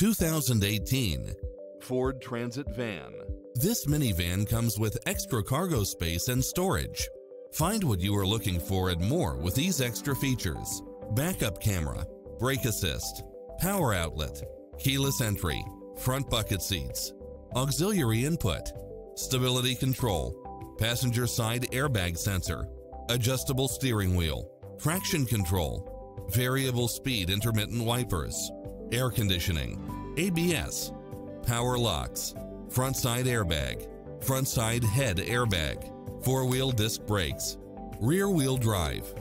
2018 Ford Transit Van. This minivan comes with extra cargo space and storage. Find what you are looking for and more with these extra features. Backup camera, brake assist, power outlet, keyless entry, front bucket seats, auxiliary input, stability control, passenger side airbag sensor, adjustable steering wheel, traction control, variable speed intermittent wipers, air conditioning, ABS, power locks, front side airbag, front side head airbag, four-wheel disc brakes, rear wheel drive,